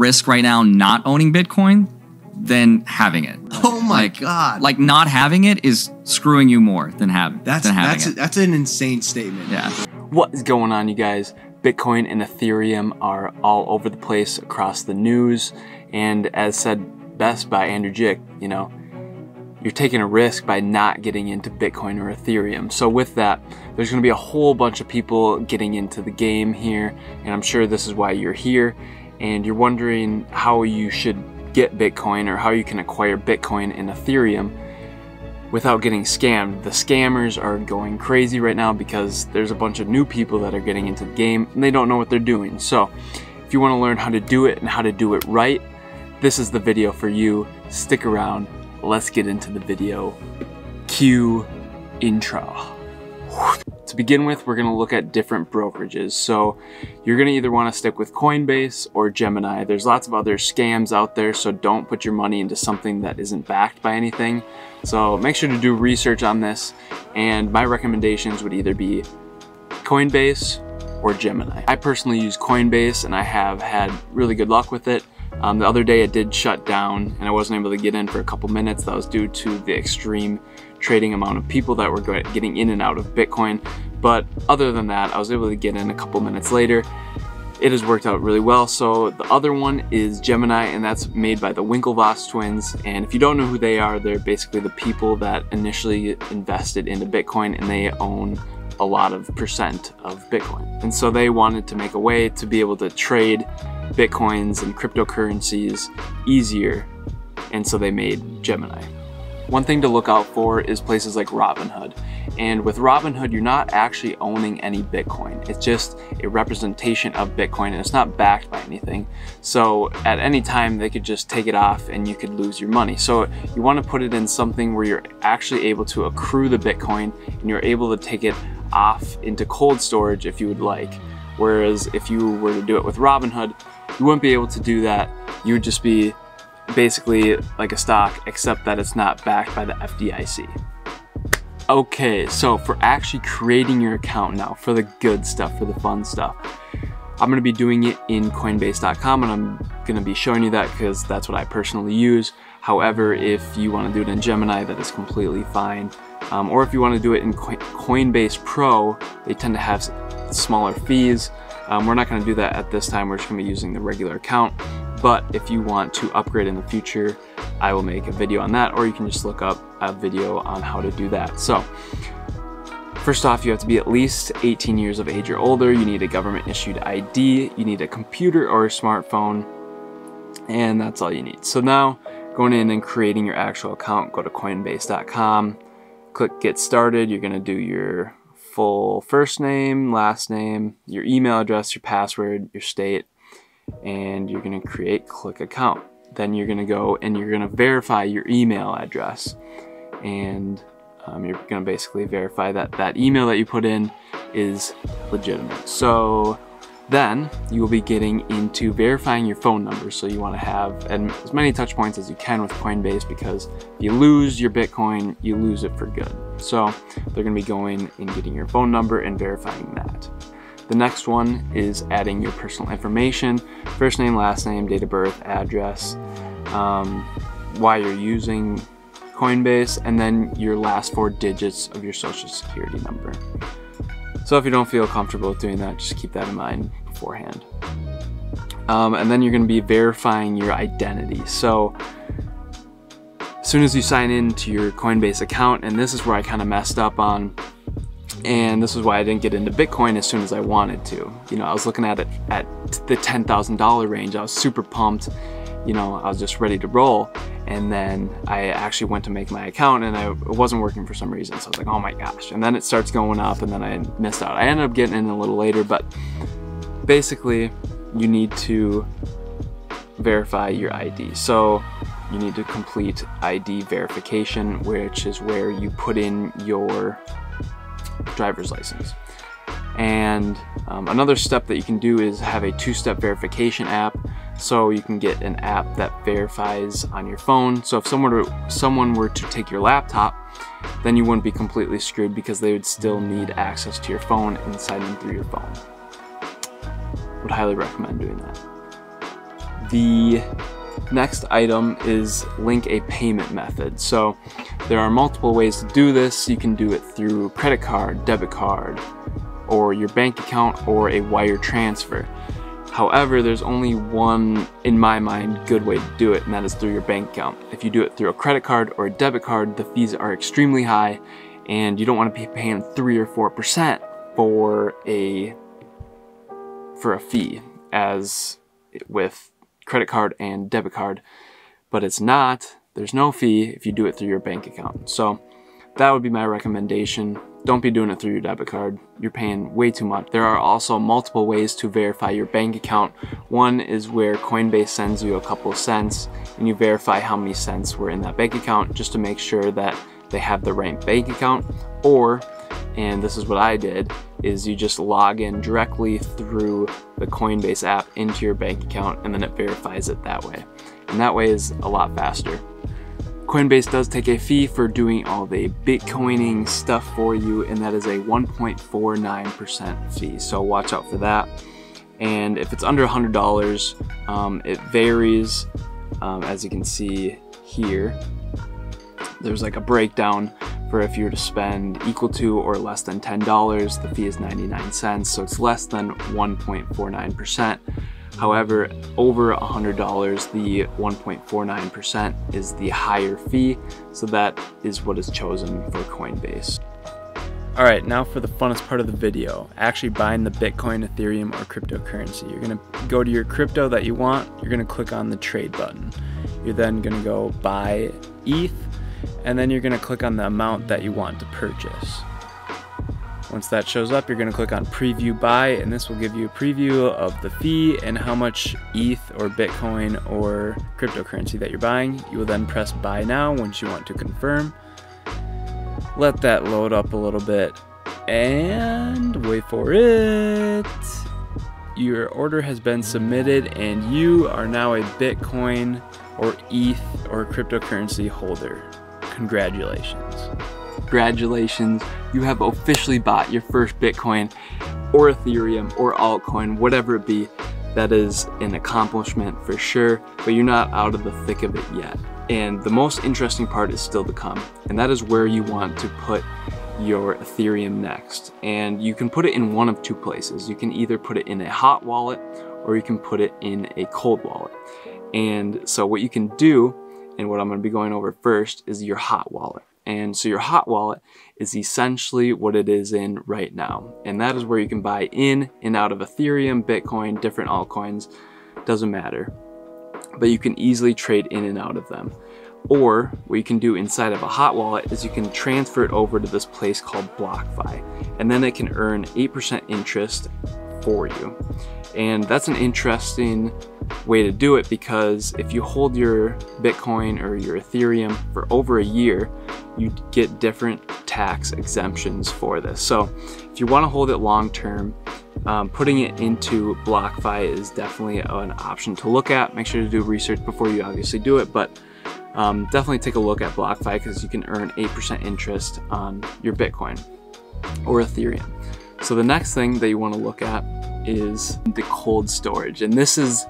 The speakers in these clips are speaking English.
risk right now not owning Bitcoin than having it. Oh my Like- god. Like not having it is screwing you more than have that's than having that's it. that's an insane statement. yeah. What is going on, you guys? Bitcoin and Ethereum are all over the place across the news, and as said best by Andrew Jick, you know, you're taking a risk by not getting into Bitcoin or Ethereum. So with that, there's going to be a whole bunch of people getting into the game here, and I'm sure this is why you're here, and you're wondering how you should get Bitcoin or how you can acquire Bitcoin and Ethereum without getting scammed. The scammers are going crazy right now because there's a bunch of new people that are getting into the game and they don't know what they're doing. So, if you want to learn how to do it and how to do it right, this is the video for you. Stick around. Let's get into the video. Cue intro. To begin with, we're going to look at different brokerages. So you're going to either want to stick with Coinbase or Gemini. There's lots of other scams out there, so don't put your money into something that isn't backed by anything. So make sure to do research on this, and my recommendations would either be Coinbase or Gemini. I personally use Coinbase and I have had really good luck with it. Um, the other day it did shut down and I wasn't able to get in for a couple minutes. That was due to the extreme trading amount of people that were getting in and out of Bitcoin. But other than that, I was able to get in a couple minutes later. It has worked out really well. So the other one is Gemini, and that's made by the Winklevoss twins. And if you don't know who they are, they're basically the people that initially invested into Bitcoin, and they own a lot of percent of Bitcoin. And so they wanted to make a way to be able to trade Bitcoins and cryptocurrencies easier, and so they made Gemini. One thing to look out for is places like Robinhood. And with Robinhood, you're not actually owning any Bitcoin. It's just a representation of Bitcoin and it's not backed by anything. So at any time, they could just take it off and you could lose your money. So you want to put it in something where you're actually able to accrue the Bitcoin and you're able to take it off into cold storage if you would like. Whereas if you were to do it with Robinhood, you wouldn't be able to do that. You would just be basically like a stock, except that it's not backed by the FDIC. Okay, so for actually creating your account now, for the good stuff, for the fun stuff, I'm gonna be doing it in Coinbase.com and I'm gonna be showing you that because that's what I personally use. However, if you wanna do it in Gemini, that is completely fine. Um, or if you wanna do it in Coin- Coinbase Pro, they tend to have smaller fees. Um, we're not gonna do that at this time, we're just gonna be using the regular account. But if you want to upgrade in the future, I will make a video on that, or you can just look up a video on how to do that. So, first off, you have to be at least 18 years of age or older. You need a government issued ID. You need a computer or a smartphone. And that's all you need. So now, going in and creating your actual account, go to coinbase.com, click get started. You're going to do your full first name, last name, your email address, your password, your state, and you're to create click account. Then you're to go and you're to verify your email address. And um, you're to basically verify that that email that you put in is legitimate. So then you will be getting into verifying your phone number. So you want to have as many touch points as you can with Coinbase because if you lose your Bitcoin, you lose it for good. So they're going to be going and getting your phone number and verifying that. The next one is adding your personal information, first name, last name, date of birth, address, um, why you're using Coinbase, and then your last four digits of your social security number. So if you don't feel comfortable doing that, just keep that in mind beforehand. Um, and then you're going to be verifying your identity. So as soon as you sign into your Coinbase account, and this is where I kind of messed up on, and this is why I didn't get into Bitcoin as soon as I wanted to. You know, I was looking at it at the $10,000 range. I was super pumped. You know, I was just ready to roll. And then I actually went to make my account and I, it wasn't working for some reason. So I was like, oh my gosh. And then it starts going up and then I missed out. I ended up getting in a little later, but basically you need to verify your ID. So you need to complete ID verification, which is where you put in your driver's license. And um, another step that you can do is have a two-step verification app. So you can get an app that verifies on your phone. So if someone were, someone were to take your laptop, then you wouldn't be completely screwed because they would still need access to your phone and sign in through your phone. Would highly recommend doing that. The next item is link a payment method. So there are multiple ways to do this. You can do it through credit card, debit card, or your bank account, or a wire transfer. However, there's only one, in my mind, good way to do it, and that is through your bank account. If you do it through a credit card or a debit card, the fees are extremely high, and you don't want to be paying three or four percent for a for a fee, as with credit card and debit card. But it's not. There's no fee if you do it through your bank account. So that would be my recommendation. Don't be doing it through your debit card. You're paying way too much. There are also multiple ways to verify your bank account. One is where Coinbase sends you a couple cents and you verify how many cents were in that bank account just to make sure that they have the right bank account. Or, and this is what I did, is you just log in directly through the Coinbase app into your bank account and then it verifies it that way. And that way is a lot faster. Coinbase does take a fee for doing all the Bitcoining stuff for you, and that is a 1.49% fee. So watch out for that. And if it's under $100, um, it varies, um, as you can see here. There's like a breakdown for if you were to spend equal to or less than $10, the fee is 99 cents, so it's less than 1.49%. However, over $100, the 1.49% is the higher fee, so that is what is chosen for Coinbase. All right, now for the funnest part of the video, actually buying the Bitcoin, Ethereum, or cryptocurrency. You're gonna go to your crypto that you want, you're gonna click on the trade button. You're then gonna go buy ETH, and then you're gonna click on the amount that you want to purchase. Once that shows up, you're going to click on Preview Buy, and this will give you a preview of the fee and how much ETH or Bitcoin or cryptocurrency that you're buying. You will then press Buy Now once you want to confirm. Let that load up a little bit and wait for it. Your order has been submitted, and you are now a Bitcoin or ETH or cryptocurrency holder. Congratulations. Congratulations, you have officially bought your first Bitcoin or Ethereum or altcoin, whatever it be. That is an accomplishment for sure, but you're not out of the thick of it yet. And the most interesting part is still to come, and that is where you want to put your Ethereum next. And you can put it in one of two places. You can either put it in a hot wallet or you can put it in a cold wallet. And so what you can do, and what I'm gonna be going over first, is your hot wallet. And so your hot wallet is essentially what it is in right now. And that is where you can buy in and out of Ethereum, Bitcoin, different altcoins, doesn't matter. But you can easily trade in and out of them. Or what you can do inside of a hot wallet is you can transfer it over to this place called BlockFi. And then it can earn 8% interest for you. And that's an interesting way to do it because if you hold your Bitcoin or your Ethereum for over a year, you get different tax exemptions for this. So if you want to hold it long term, um, putting it into BlockFi is definitely an option to look at. Make sure to do research before you obviously do it, but um, definitely take a look at BlockFi because you can earn 8% interest on your Bitcoin or Ethereum. So the next thing that you want to look at is the cold storage. And this is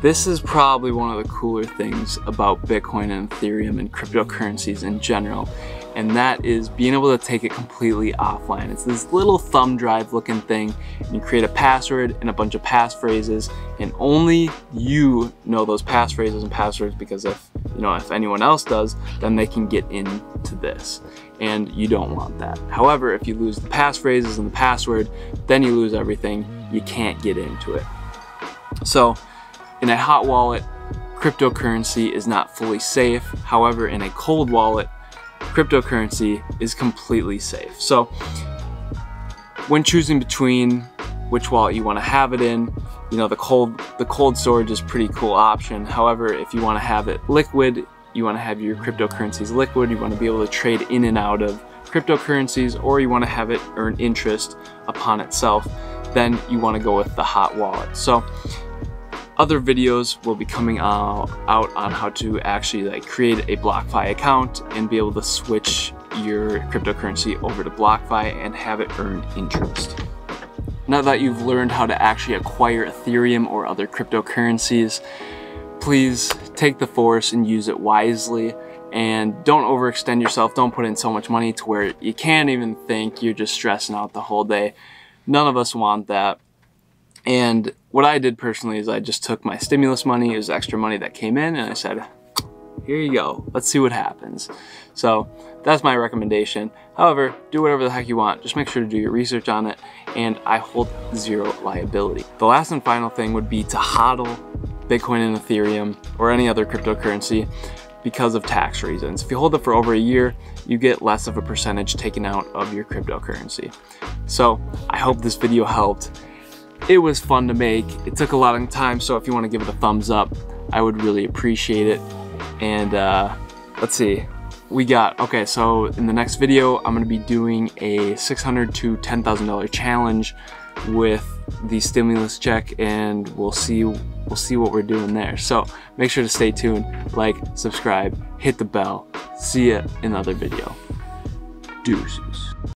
this is probably one of the cooler things about Bitcoin and Ethereum and cryptocurrencies in general. And that is being able to take it completely offline. It's this little thumb drive looking thing. And you create a password and a bunch of passphrases and only you know those passphrases and passwords because if you know if anyone else does, then they can get into this and you don't want that. However, if you lose the passphrases and the password, then you lose everything. You can't get into it. So in a hot wallet, cryptocurrency is not fully safe. However, in a cold wallet, cryptocurrency is completely safe. So when choosing between which wallet you want to have it in, you know, the cold the cold storage is pretty cool option. However, if you want to have it liquid, you want to have your cryptocurrencies liquid, you want to be able to trade in and out of cryptocurrencies, or you want to have it earn interest upon itself, then you want to go with the hot wallet. So other videos will be coming out, out on how to actually like create a BlockFi account and be able to switch your cryptocurrency over to BlockFi and have it earn interest. Now that you've learned how to actually acquire Ethereum or other cryptocurrencies, please take the force and use it wisely and don't overextend yourself. Don't put in so much money to where you can't even think you're just stressing out the whole day. None of us want that. And what I did personally is I just took my stimulus money, it was extra money that came in, and I said, here you go, let's see what happens. So that's my recommendation. However, do whatever the heck you want. Just make sure to do your research on it, and I hold zero liability. The last and final thing would be to hodl Bitcoin and Ethereum or any other cryptocurrency because of tax reasons. If you hold it for over a year, you get less of a percentage taken out of your cryptocurrency. So I hope this video helped. It was fun to make. It took a lot of time, so if you want to give it a thumbs up, I would really appreciate it. And uh, let's see, we got, okay, so in the next video, I'm gonna be doing a 600 to $10,000 challenge with the stimulus check and we'll see we'll see what we're doing there. So make sure to stay tuned, like, subscribe, hit the bell. See ya in another video. Deuces.